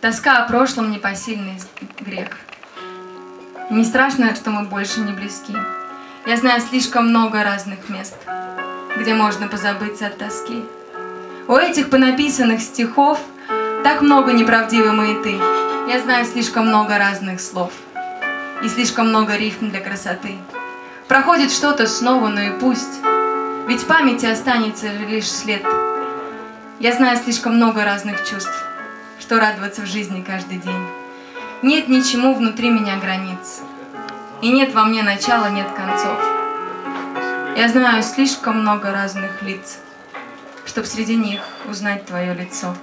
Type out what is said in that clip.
Тоска о прошлом непосильный грех. Не страшно, что мы больше не близки. Я знаю слишком много разных мест, где можно позабыться от тоски. У этих понаписанных стихов так много неправдивой маяты. Я знаю слишком много разных слов и слишком много рифм для красоты. Проходит что-то снова, но и пусть, ведь в памяти останется лишь след. Я знаю слишком много разных чувств, что радоваться в жизни каждый день. Нет ничему внутри меня границ, и нет во мне начала, нет концов. Я знаю слишком много разных лиц, чтоб среди них узнать твое лицо.